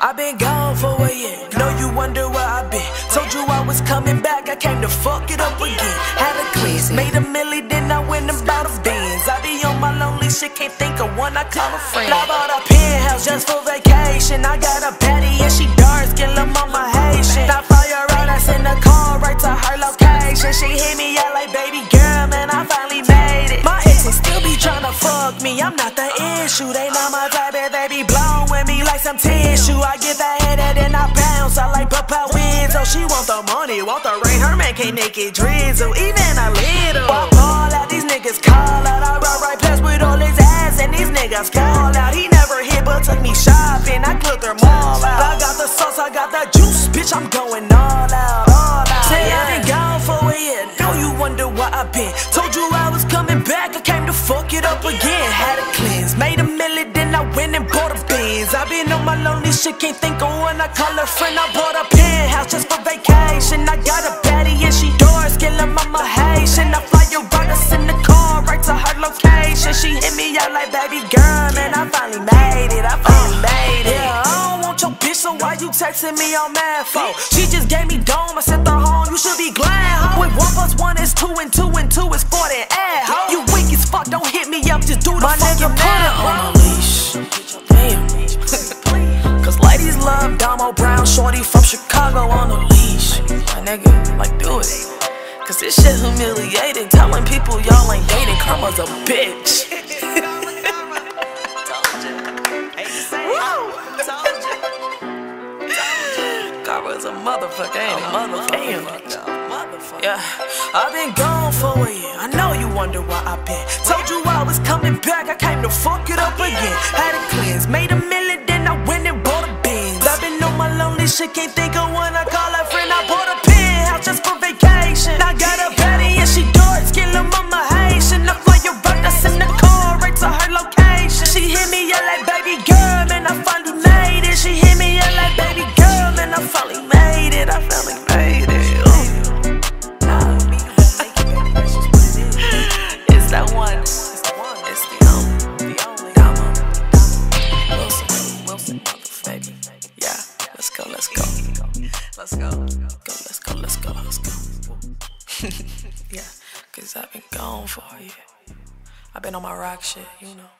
I've been gone for a year. Know you wonder where I've been. Told you I was coming back. I came to fuck it up again. Had a cleanse, made a milli, then I went and bought a Benz. I be on my lonely shit, can't think of one I call a friend. I bought a penthouse just for vacation. I got a patty and she dark skin, lil' mama Haitian. I fire her out, I send a call right to her location. She hit me out like baby girl, man. I finally made it. My exes still be tryna fuck me. I'm not the issue. They not my type, they be blowing me like some tissue. I get that head and then I bounce. I like bow bow wizzle. She want the money, want the rain. Her man can't make it drizzle, even a little. I call out, these niggas call out. I ride right past with all his ass, and these niggas call out. He never hit, but took me shopping. I cleared them all out. I got the sauce, I got the juice, bitch. I'm going all out, all out. Say I been gone for a year. Now you wonder where I been. Told you I was coming back. I came to fuck it up again. Had a cleanse, made a million, then I went and bought a Benz. I been on my lonely shit, can't think of one. I call a friend. I bought a penthouse just for vacation. I got a baddie and she dark skin, like mama Haitian. I fly your right, I send the car right to her location. She hit me out like baby girl, man. I finally made it. I finally uh, made it. Yeah, I don't want your bitch, so why you texting me on mad for? She just gave me dome, I sent her home. You should be glad, ho. With one plus one is two and two and two is four, then add, ho. You weak as fuck, don't hit me up, just do the My fucking nigga put it on Damo Brown, shorty from Chicago on a leash. My nigga, like, do it. Cause this shit humiliating. Telling people y'all ain't dating, karma's a bitch. Karma's a motherfucker, ain't a Motherfucker. Yeah, I've been gone for a year. I know you wonder why I've been. Told you I was coming back. I came to fuck it up again. Had a cleanse, made a on my lonely shit, Let's go. Go. Let's go. Let's go. Let's go. yeah. Cause I've been gone for a year. I've been on my rock shit, you know.